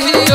hear